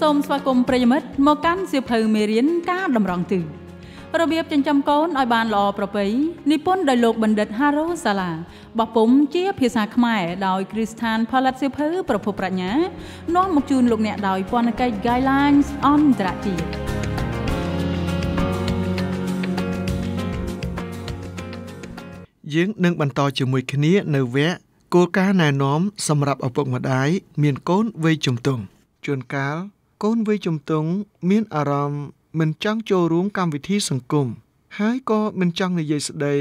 សូមស្វាគមន៍ប្រិយមិត្តមកកាន់សៀវភៅមេរៀនការតម្រង់ទិសរបៀបចិញ្ចឹមកូនឲ្យបានល្អប្រពៃនិពន្ធដោយលោកបណ្ឌិត Haro Sala បោះពុំជាភាសាខ្មែរដោយ Kristan ផលិតសៀវភៅប្រភពប្រាជ្ញានាំមកជូនលោកអ្នកដោយពន្ធកិច្ច Guidelines អន្តរជាតិយើងនឹងបន្តជាមួយគ្នានៅវគ្គគោលការណ៍ណែនាំសម្រាប់ឪពុកម្ដាយមានកូនវ័យជំទង់ជួនកាល កូនវ័យជំទង់មានអារម្មណ៍មិនចង់ចូលរួមកម្មវិធីសង្គមហើយក៏មិនចង់និយាយស្ដី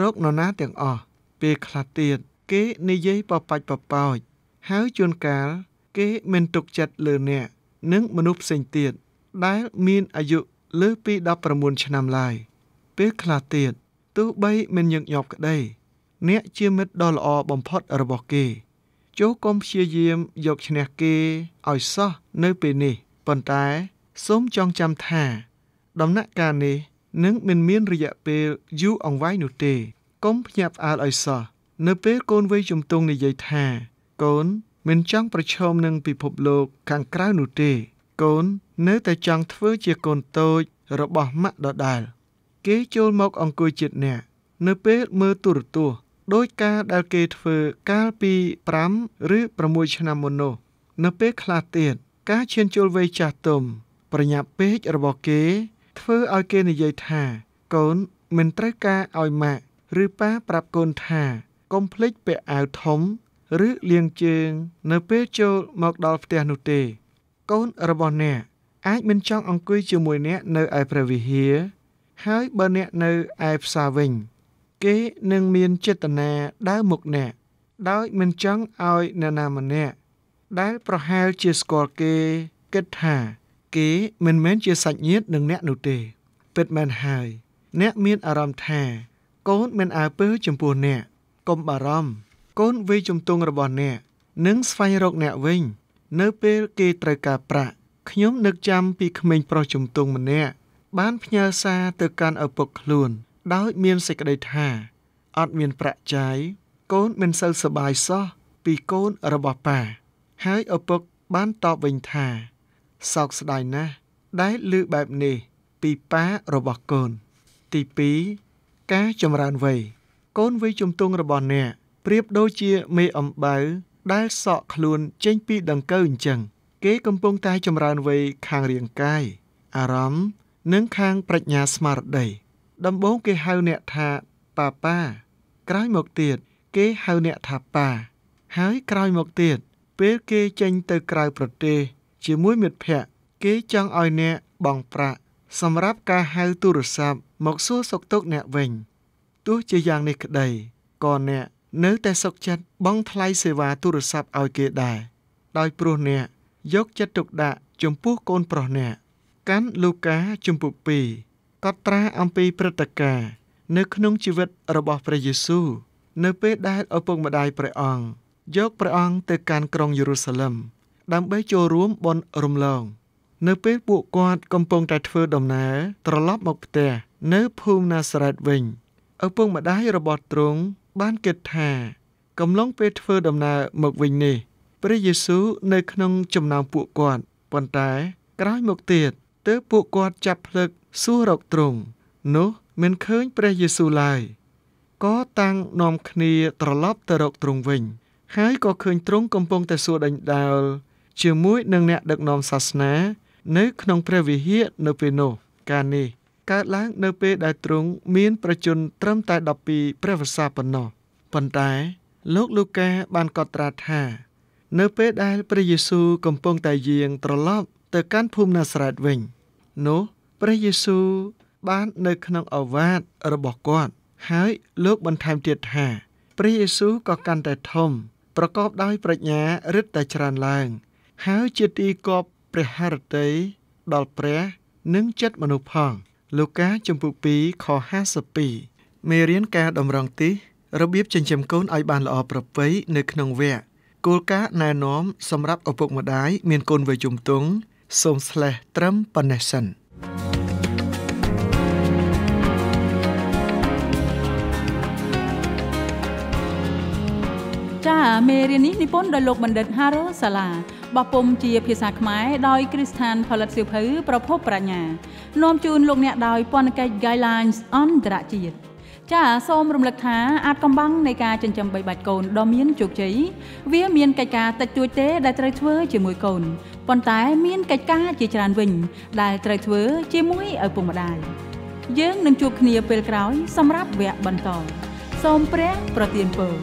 រកនរណាទាំងអស់ពេលខ្លះទៀតគេនិយាយបបាច់បបោចហើយជួនកាលគេមិនទុកចិត្តលើអ្នកនិងមនុស្សផ្សេងទៀតដែលមានអាយុលើសពី19ឆ្នាំឡើយពេលខ្លះទៀតទោះបីមិនញឹកញាប់ក្តី អ្នកជាមិត្តដ៏ល្អបំផុតរបស់គេ ចូលកុំព្យាយាមយកឈ្នះគេឲ្យសោះនៅពេលនេះប៉ុន្តែសូមចងចាំថា ដំណាក់កាលនេះនឹងមិនមានរយៈពេលយូរអង្វែងនោះទេកុំភ្ញាក់ផ្អើលឲ្យសោះនៅពេលកូនវ័យជំទង់និយាយថា កូនមិនចង់ប្រឈមនឹងពិភពលោកខាងក្រៅនោះទេ កូននៅតែចង់ធ្វើជាកូនតូចរបស់ម៉ាក់ដដែលគេចូលមកអង្គុយជិតអ្នក នៅពេលមើលទូរទស្សន៍ ដោយការដែលគេធ្វើកាលពី5ឬ6ឆ្នាំមុននោះ នៅពេលខ្លះទៀតការឈានចូលវ័យចាស់ទុំ ប្រញាប់ពេករបស់គេ ធ្វើឲ្យគេនិយាយថា កូនមិនត្រូវការឲ្យម៉ាក់ឬប៉ាប្រាប់កូនថាកុំភ្លេចពាក់អាវធំ ឬលាងជើង នៅពេលចូលមកដល់ផ្ទះនោះទេ កូនរបស់អ្នកអាចមិនចង់អង្គុយជាមួយអ្នកនៅឯព្រះវិហារហើយបើអ្នកនៅឯផ្សារវិញ គេនឹងមានចេតនាដើរមុខអ្នកដោយមិនចង់ឲ្យអ្នកណាម្នាក់ដែលប្រហែលជាស្គាល់គេគិតថាគេមិនមែនជាសាច់ញាតិនឹងអ្នកនោះទេ ពិតមែនហើយ អ្នកមានអារម្មណ៍ថា កូនមិនអើពើចំពោះអ្នកកុំបារម្ភកូនវ័យជំទង់របស់អ្នកនឹងស្វែងរកអ្នកវិញ នៅពេលគេត្រូវការប្រាក់ខ្ញុំនឹកចាំពីក្មេងប្រុសជំទង់ម្នាក់បានផ្ញើសារទៅកាន់ឪពុកខ្លួន ដោយមានសេចក្តីថាអត់មានប្រាក់ចាយកូនមិនសូវសប្បាយសោះពីកូនរបស់ប៉ាហើយឪពុកបានតបវិញថាសោកស្ដាយណាស់ដែលឮបែបនេះពីប៉ារបស់កូន ទី2ការចម្រើនវ័យកូនវ័យជំទង់របស់អ្នកប្រៀបដូចជាមេអំបៅដែលសក់ខ្លួនចេញពីដង្កូវអញ្ចឹង គេកំពុងតែចម្រើនវ័យខាងរាងកាយអារម្មណ៍និងខាងប្រាជ្ញាស្មារតី ដំបូងគេហៅអ្នកថាប៉ាប៉ាក្រោយមកទៀតគេហៅអ្នកថាប៉ាហើយក្រោយមកទៀតពេលគេចេញទៅក្រៅប្រទេស ជាមួយមិត្តភ័ក្តិគេចង់ឲ្យអ្នកបង់ប្រាក់សម្រាប់ការហៅទូរស័ព្ទមកសួរសុខទុក្ខអ្នកវិញទោះជាយ៉ាងនេះក្តីក៏អ្នកនៅតែសុខចិត្តបង់ថ្លៃសេវាទូរស័ព្ទឲ្យគេដែរដោយព្រោះអ្នកយកចិត្តទុកដាក់ចំពោះកូនប្រុសអ្នកកាន់លូកាជំពូក2 កត់ត្រាអំពីព្រឹត្តិការណ៍នៅក្នុងជីវិតរបស់ព្រះយេស៊ូវនៅពេលដែលឪពុកម្ដាយព្រះអង្គយកព្រះអង្គទៅកាន់ក្រុងយេរូសាឡឹមដើម្បីចូលរួមបុណ្យរំលង នៅពេលពួកគាត់កំពុងតែធ្វើដំណើរត្រឡប់មកផ្ទះនៅភូមិណាសារ៉េតវិញឪពុកម្ដាយរបស់ទ្រង់បានគិតថា កំឡុងពេលធ្វើដំណើរមកវិញនេះព្រះយេស៊ូវនៅក្នុងចំណោមពួកគាត់ប៉ុន្តែក្រោយមកទៀតទើបពួកគាត់ចាប់ផ្លឹក សួររកទ្រង់នោះមិនឃើញព្រះយេស៊ូវឡើយក៏តាំងនាំគ្នាត្រឡប់ទៅរកទ្រង់វិញ ហើយក៏ឃើញទ្រង់កំពុងតែសួរដេញដោលជាមួយនឹងអ្នកដឹកនាំសាសនា នៅក្នុងព្រះវិហារនៅពេលនោះការនេះកើតឡើងនៅពេលដែលទ្រង់មានប្រជជនត្រឹមតែ12ព្រះវស្សាប៉ុណ្ណោះប៉ុន្តែលោកលូកាបានកត់ត្រាថា នៅពេលដែលព្រះយេស៊ូវកំពុងតែយាងត្រឡប់ទៅកាន់ភូមិណាសារ៉េតវិញ នោះ ព្រះយេស៊ូវបាននៅក្នុងអវាទរបស់គាត់ ហើយលោកបន្ថែមទៀតថាព្រះយេស៊ូវក៏កាន់តែធំ ប្រកបដោយប្រាជ្ញារិទ្ធតែច្រើនឡើង ហើយជាទីគប់ព្រះハរតីដល់ព្រះនិងចិត្តមនុស្សផងលូកាចំពុ2ខ52មេរៀនការតម្រង់ទិសរបៀបចិញ្ចឹមកូនឲ្យបានល្អប្រពៃនៅក្នុងវគ្គគោលការណ៍ណែនាំសម្រាប់ឪពុកម្ដាយមានកូនវ័យជំទង់សូមស្លេះត្រឹមប៉ុណ្ណេះសិន ចចាមេរៀននេះនិពន្ធដោយលោកបណ្ឌិត Haro Sala បោះពុំជាភាសាខ្មែរដោយគ្រីស្ថានផលិតសៀវភៅប្រភពប្រាជ្ញានាំជូនលោកអ្នកដោយពន្ធកិច្ច Guidelines អន្តរជាតិចាសូមរំលឹកថាអាចកំបាំងនៃការចិញ្ចឹមបីបាច់កូនដ៏មានជោគជ័យវាមានកិច្ចការតិចតួចទេដែលត្រូវធ្វើជាមួយកូនប៉ុន្តែមានកិច្ចការជាច្រើនវិញ ដែលត្រូវធ្វើជាមួយឪពុកម្ដាយយើងនឹងជួបគ្នាពេលក្រោយសម្រាប់វគ្គបន្តសូមព្រះប្រទានពរ